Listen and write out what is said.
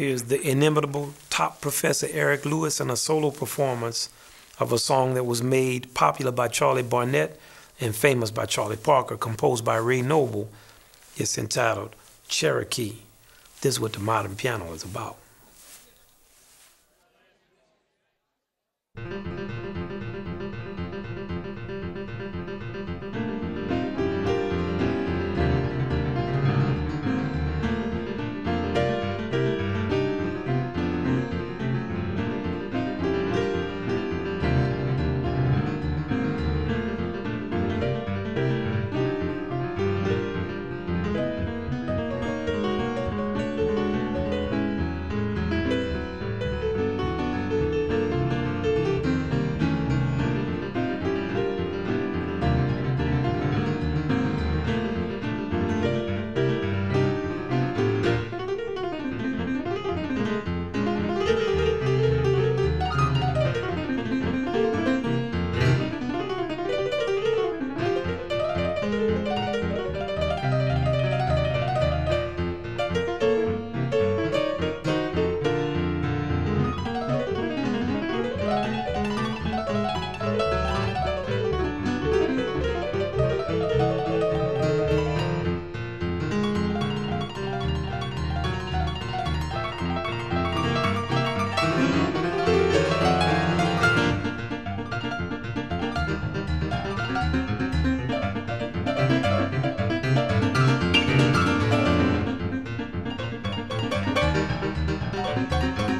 Here's the inimitable top professor Eric Lewis in a solo performance of a song that was made popular by Charlie Barnet and famous by Charlie Parker, composed by Ray Noble. It's entitled Cherokee. This is what the modern piano is about.